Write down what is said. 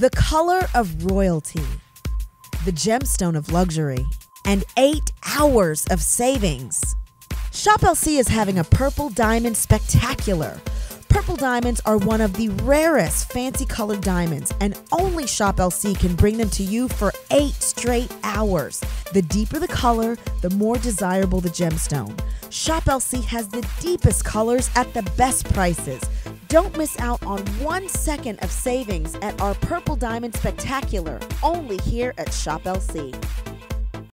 the color of royalty, the gemstone of luxury, and eight hours of savings. Shop LC is having a purple diamond spectacular. Purple diamonds are one of the rarest fancy colored diamonds, and only Shop LC can bring them to you for eight straight hours. The deeper the color, the more desirable the gemstone. Shop LC has the deepest colors at the best prices. Don't miss out on one second of savings at our Purple Diamond Spectacular, only here at Shop LC.